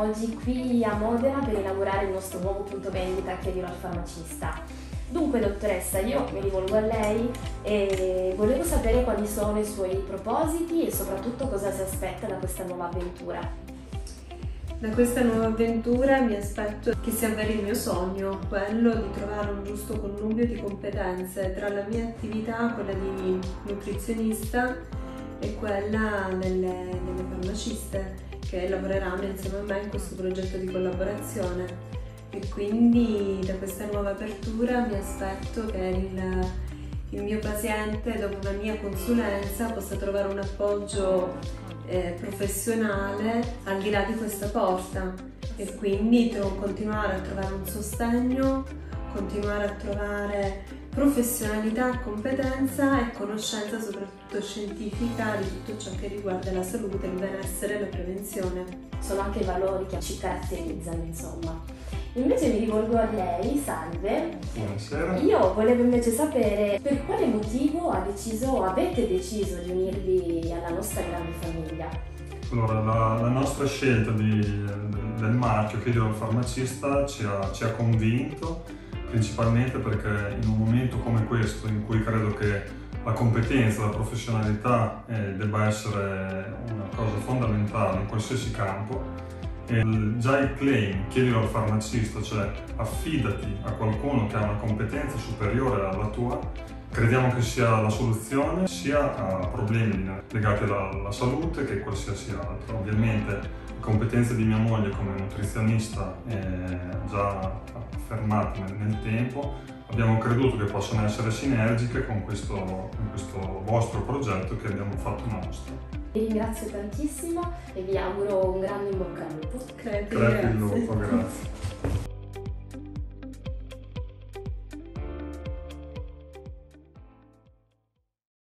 oggi qui a Modena per inaugurare il nostro nuovo punto vendita Chiedilo al farmacista. Dunque dottoressa, io mi rivolgo a lei e volevo sapere quali sono i suoi propositi e soprattutto cosa si aspetta da questa nuova avventura. Da questa nuova avventura mi aspetto che si avveri il mio sogno, quello di trovare un giusto connubio di competenze tra la mia attività, quella di nutrizionista e quella delle, delle farmaciste che lavoreranno insieme a me in questo progetto di collaborazione. E quindi da questa nuova apertura mi aspetto che il, il mio paziente dopo una mia consulenza possa trovare un appoggio eh, professionale al di là di questa porta. E quindi continuare a trovare un sostegno, continuare a trovare professionalità, competenza e conoscenza soprattutto scientifica di tutto ciò che riguarda la salute, il benessere e la prevenzione. Sono anche valori che ci caratterizzano, insomma. Invece mi rivolgo a lei, salve. Buonasera. Io volevo invece sapere per quale motivo ha deciso, avete deciso di unirvi alla nostra grande famiglia. Allora, la, la nostra scelta di, del marchio Chiedo al farmacista ci ha, ci ha convinto principalmente perché in un momento come questo in cui credo che la competenza, la professionalità eh, debba essere una cosa fondamentale in qualsiasi campo, e già il claim chiedilo al farmacista, cioè affidati a qualcuno che ha una competenza superiore alla tua, crediamo che sia la soluzione sia a problemi legati alla, alla salute che qualsiasi altro. Ovviamente competenze di mia moglie come nutrizionista è già affermate nel, nel tempo, abbiamo creduto che possano essere sinergiche con questo, con questo vostro progetto che abbiamo fatto nostro. Vi ringrazio tantissimo e vi auguro un grande in bocca al lupo. Crepi, Crepi il lupo, grazie.